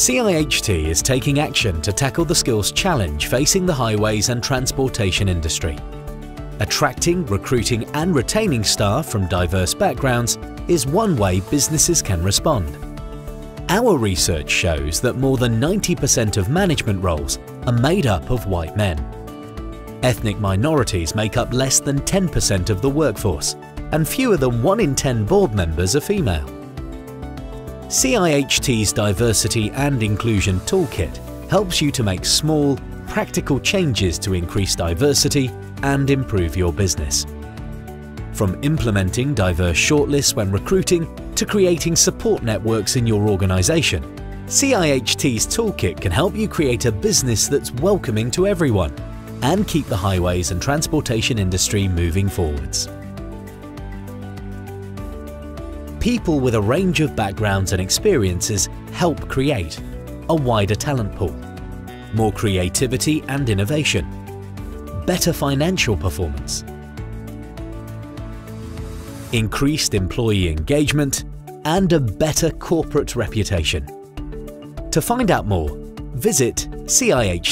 CIHT is taking action to tackle the skills challenge facing the highways and transportation industry. Attracting, recruiting and retaining staff from diverse backgrounds is one way businesses can respond. Our research shows that more than 90% of management roles are made up of white men. Ethnic minorities make up less than 10% of the workforce and fewer than 1 in 10 board members are female. CIHT's Diversity and Inclusion Toolkit helps you to make small, practical changes to increase diversity and improve your business. From implementing diverse shortlists when recruiting to creating support networks in your organisation, CIHT's Toolkit can help you create a business that's welcoming to everyone and keep the highways and transportation industry moving forwards. People with a range of backgrounds and experiences help create a wider talent pool, more creativity and innovation, better financial performance, increased employee engagement and a better corporate reputation. To find out more, visit ciht.org.uk.